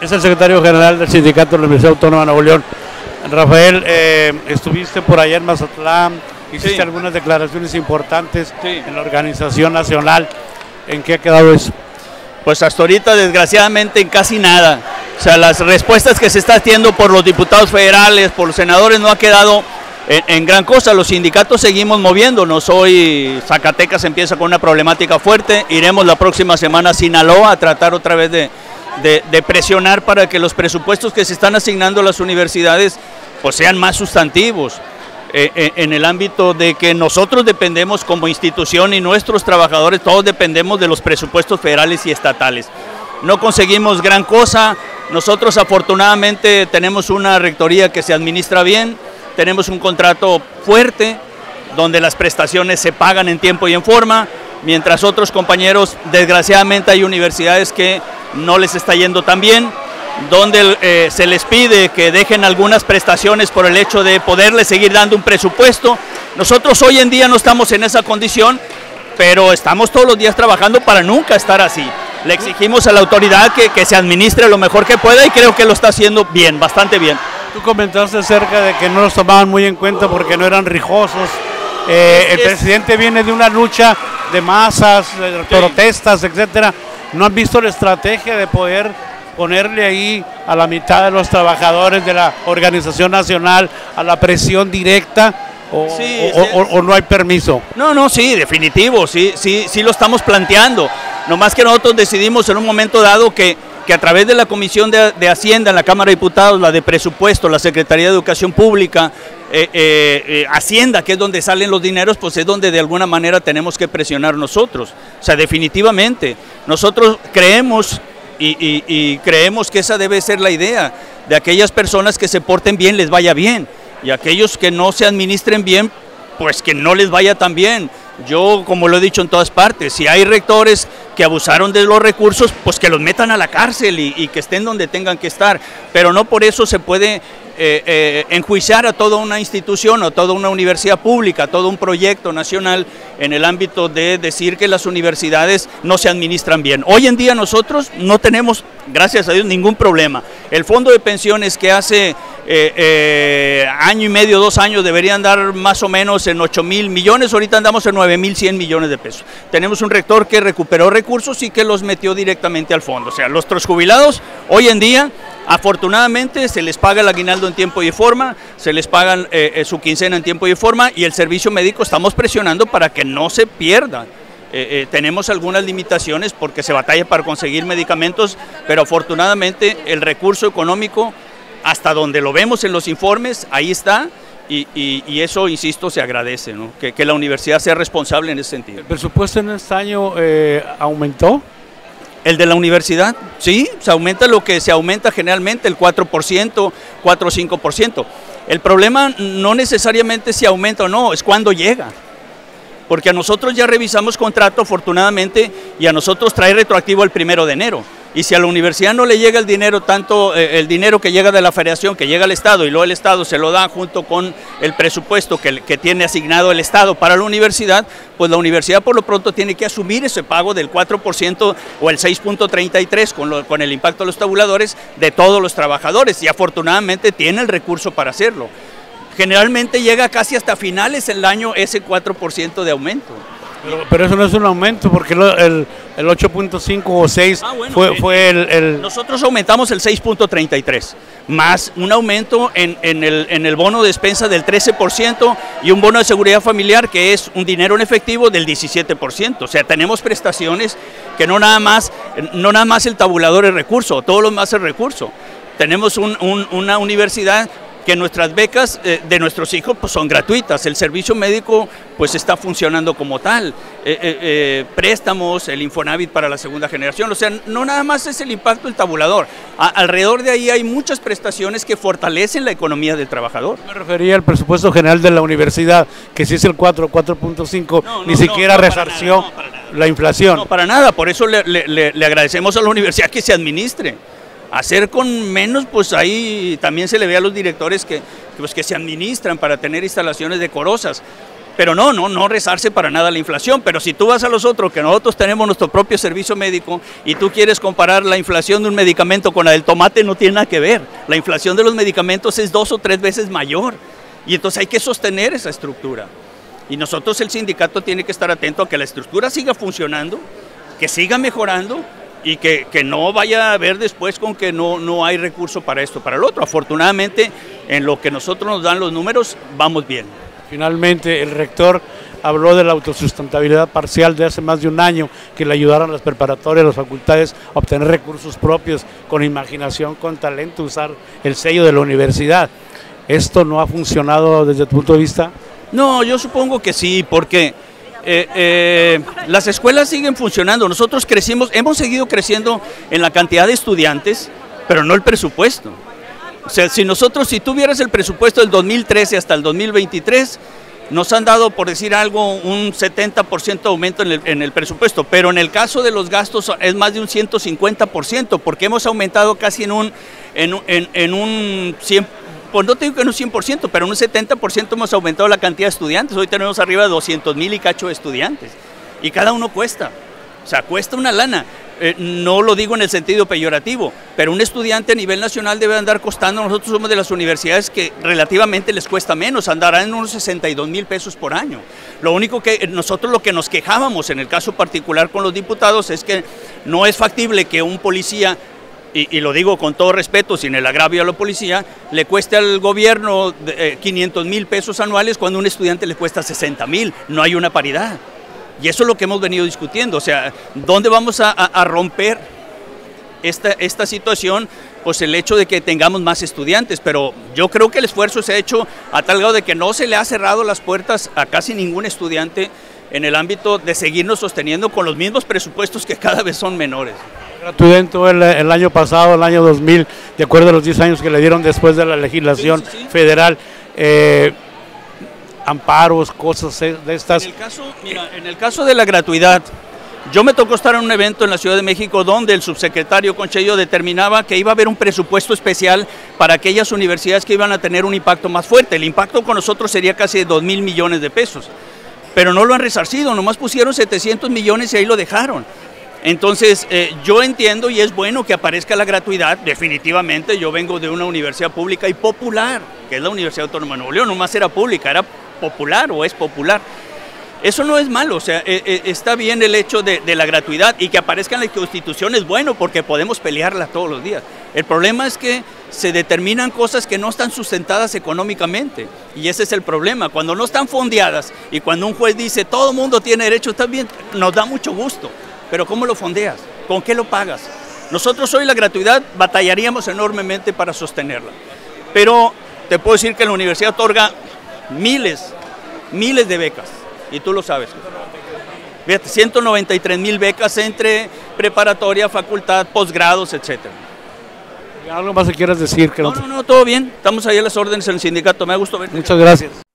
Es el secretario general del Sindicato de la Universidad Autónoma de Nuevo León. Rafael, eh, estuviste por allá en Mazatlán, hiciste Sí. algunas declaraciones importantes Sí. en la organización nacional. ¿En qué ha quedado eso? Pues hasta ahorita, desgraciadamente, en casi nada. O sea, las respuestas que se está haciendo por los diputados federales, por los senadores, no ha quedado en, gran cosa. Los sindicatos seguimos moviéndonos. Hoy Zacatecas empieza con una problemática fuerte. Iremos la próxima semana a Sinaloa a tratar otra vez de presionar para que los presupuestos que se están asignando a las universidades pues sean más sustantivos. eh, eh, en el ámbito de que nosotros dependemos como institución y nuestros trabajadores, todos dependemos de los presupuestos federales y estatales. No conseguimos gran cosa, nosotros afortunadamente tenemos una rectoría que se administra bien, tenemos un contrato fuerte, donde las prestaciones se pagan en tiempo y en forma, mientras otros compañeros, desgraciadamente hay universidades que no les está yendo tan bien, donde eh, se les pide que dejen algunas prestaciones por el hecho de poderles seguir dando un presupuesto. Nosotros hoy en día no estamos en esa condición, pero estamos todos los días trabajando para nunca estar así. Le exigimos a la autoridad que, que se administre lo mejor que pueda y creo que lo está haciendo bien, bastante bien. Tú comentaste acerca de que no los tomaban muy en cuenta porque no eran rijosos. Eh, el Es- presidente viene de una lucha de masas, de protestas, etcétera. ¿No han visto la estrategia de poder ponerle ahí a la mitad de los trabajadores de la organización nacional a la presión directa? ¿O, Sí, o- sí. o- o no hay permiso? No, no, sí, definitivo, sí, sí, sí lo estamos planteando. Nomás que nosotros decidimos en un momento dado que, que a través de la Comisión de, de Hacienda en la Cámara de Diputados, la de Presupuesto, la Secretaría de Educación Pública, eh, eh, eh, Hacienda, que es donde salen los dineros, pues es donde de alguna manera tenemos que presionar nosotros. O sea, definitivamente, nosotros creemos y, creemos que esa debe ser la idea, de aquellas personas que se porten bien les vaya bien, y aquellos que no se administren bien, pues que no les vaya tan bien. Yo, como lo he dicho en todas partes, si hay rectores que abusaron de los recursos, pues que los metan a la cárcel y, y que estén donde tengan que estar. Pero no por eso se puede eh, eh, enjuiciar a toda una institución o toda una universidad pública, a todo un proyecto nacional en el ámbito de decir que las universidades no se administran bien. Hoy en día nosotros no tenemos, gracias a Dios, ningún problema. El fondo de pensiones que hace eh, año y medio, dos años, deberían dar más o menos en 8 mil millones, ahorita andamos en 9 mil 100 millones de pesos. Tenemos un rector que recuperó recursos y que los metió directamente al fondo. O sea, los jubilados hoy en día Afortunadamente se les paga el aguinaldo en tiempo y forma, se les pagan eh, eh, su quincena en tiempo y forma y el servicio médico estamos presionando para que no se pierda. Eh, eh, tenemos algunas limitaciones porque se batalla para conseguir medicamentos, pero afortunadamente el recurso económico, hasta donde lo vemos en los informes, ahí está. Y, eso, insisto, se agradece, que, que la universidad sea responsable en ese sentido. ¿El presupuesto en este año eh, aumentó? El de la universidad, sí, se aumenta lo que se aumenta generalmente, el 4%, 4 o 5%. El problema no necesariamente si aumenta o no, es cuando llega. Porque a nosotros ya revisamos contrato, afortunadamente, y a nosotros trae retroactivo el primero de enero. Y si a la universidad no le llega el dinero, tanto eh, el dinero que llega de la federación, que llega al Estado, y luego el Estado se lo da junto con el presupuesto que, tiene asignado el Estado para la universidad, pues la universidad por lo pronto tiene que asumir ese pago del 4% o el 6.33 con, con el impacto de los tabuladores de todos los trabajadores. Y afortunadamente tiene el recurso para hacerlo. Generalmente llega casi hasta finales del año ese 4% de aumento. Pero, pero eso no es un aumento porque lo- el, el 8.5 o 6 Ah, bueno, fue, eh, fue el, el- Nosotros aumentamos el 6.33, más un aumento en, en el, en el bono de despensa del 13% y un bono de seguridad familiar que es un dinero en efectivo del 17%. O sea, tenemos prestaciones que no nada más, no nada más el tabulador es recurso, todo lo más es recurso. Tenemos un- un- una universidad que nuestras becas eh, de nuestros hijos pues, son gratuitas, el servicio médico pues está funcionando como tal, Eh, eh, préstamos, el Infonavit para la segunda generación, o sea, no nada más es el impacto del tabulador, A- alrededor de ahí hay muchas prestaciones que fortalecen la economía del trabajador. me refería al presupuesto general de la universidad, que si es el 4, 4.5, No, no, ni siquiera no, resarció la inflación. No, para nada, por eso le- le- le agradecemos a la universidad que se administre. Hacer con menos, pues ahí también se le ve a los directores que, pues, que se administran para tener instalaciones decorosas. Pero no, no, no rezarse para nada la inflación. Pero si tú vas a los otros, que nosotros tenemos nuestro propio servicio médico, y tú quieres comparar la inflación de un medicamento con la del tomate, no tiene nada que ver. La inflación de los medicamentos es dos o tres veces mayor. Y entonces hay que sostener esa estructura. Y nosotros, el sindicato, tiene que estar atento a que la estructura siga funcionando, que siga mejorando y que, que, no vaya a haber después con que no, no hay recurso para esto, para el otro. Afortunadamente, en lo que nosotros nos dan los números, vamos bien. Finalmente, el rector habló de la autosustentabilidad parcial de hace más de un año, que le ayudaron las preparatorias, las facultades a obtener recursos propios, con imaginación, con talento, usar el sello de la universidad. ¿Esto no ha funcionado desde tu punto de vista? No, yo supongo que sí, porque eh, eh, las escuelas siguen funcionando. Nosotros crecimos, hemos seguido creciendo en la cantidad de estudiantes, pero no el presupuesto. O sea, si nosotros, si tuvieras el presupuesto del 2013 hasta el 2023, nos han dado, por decir algo, un 70% aumento en el, en el, presupuesto, pero en el caso de los gastos es más de un 150%, porque hemos aumentado casi en un, en, en, en un 100%, pues no tengo que en un 100%, pero en un 70% hemos aumentado la cantidad de estudiantes. Hoy tenemos arriba de 200 mil y cacho de estudiantes. Y cada uno cuesta. O sea, cuesta una lana. Eh, no lo digo en el sentido peyorativo, pero un estudiante a nivel nacional debe andar costando, nosotros somos de las universidades que relativamente les cuesta menos, andarán en unos 62 mil pesos por año. Lo único que nosotros lo que nos quejábamos en el caso particular con los diputados es que no es factible que un policía y, lo digo con todo respeto, sin el agravio a la policía, le cueste al gobierno eh, 500 mil pesos anuales cuando a un estudiante le cuesta 60 mil. No hay una paridad. Y eso es lo que hemos venido discutiendo. O sea, ¿dónde vamos a romper esta, esta situación? Pues el hecho de que tengamos más estudiantes, pero yo creo que el esfuerzo se ha hecho a tal grado de que no se le ha cerrado las puertas a casi ningún estudiante en el ámbito de seguirnos sosteniendo con los mismos presupuestos que cada vez son menores gratuito el, el, año pasado, el año 2000, de acuerdo a los 10 años que le dieron después de la legislación sí, sí, sí. federal. Eh, amparos, cosas de estas. En el, caso, mira, en el caso de la gratuidad, yo me tocó estar en un evento en la Ciudad de México donde el subsecretario Conchello determinaba que iba a haber un presupuesto especial para aquellas universidades que iban a tener un impacto más fuerte. El impacto con nosotros sería casi de 2 mil millones de pesos. Pero no lo han resarcido, nomás pusieron 700 millones y ahí lo dejaron. Entonces, eh, yo entiendo y es bueno que aparezca la gratuidad, definitivamente, yo vengo de una universidad pública y popular, que es la Universidad Autónoma de Nuevo León, no más era pública, era popular o es popular. Eso no es malo, o sea, eh, eh, está bien el hecho de, la gratuidad y que aparezca en la Constitución es bueno porque podemos pelearla todos los días. El problema es que se determinan cosas que no están sustentadas económicamente y ese es el problema. Cuando no están fondeadas y cuando un juez dice todo mundo tiene derecho, bien, nos da mucho gusto pero ¿cómo lo fondeas? ¿Con qué lo pagas? Nosotros hoy la gratuidad batallaríamos enormemente para sostenerla. Pero te puedo decir que la universidad otorga miles, miles de becas, y tú lo sabes. Fíjate, 193 mil becas entre preparatoria, facultad, posgrados, etcétera. ¿Algo más que quieras decir? Que no, no, no, todo bien. Estamos ahí a las órdenes en el sindicato. Me ha gustado verte. Muchas gracias.